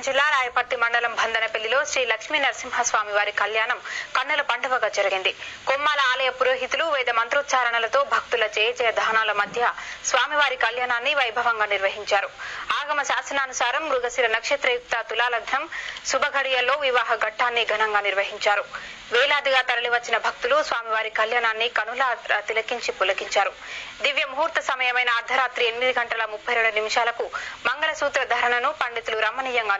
ప్రకాశం జిల్లా రాయపర్తి మండలం బందనపల్లిలో శ్రీ లక్ష్మీ నరసింహస్వామి వారి కళ్యాణం కన్నుల పండుగగా జరిగింది. కొమ్మాల ఆలయ పురోహితులు వేద మంత్రోచ్చారణలతో భక్తుల జయ జయ దహనాల మధ్య స్వామివారి కళ్యాణాన్ని వైభవంగా నిర్వహించారు. ఆగమ శాసనానుసారం మృగశిర నక్షత్రయుక్త తులాలగ్నం శుభఘడియల్లో వివాహ ఘట్టాన్ని ఘనంగా నిర్వహించారు. వేలాదిగా తరలివచ్చిన భక్తులు స్వామివారి కళ్యాణాన్ని కనుల తిలకించి పులకించారు. దివ్య ముహూర్త సమయమైన అర్ధరాత్రి ఎనిమిది గంటల ముప్పై రెండు నిమిషాలకు మంగళసూత్ర ధరణను పండితులు రమణీయంగా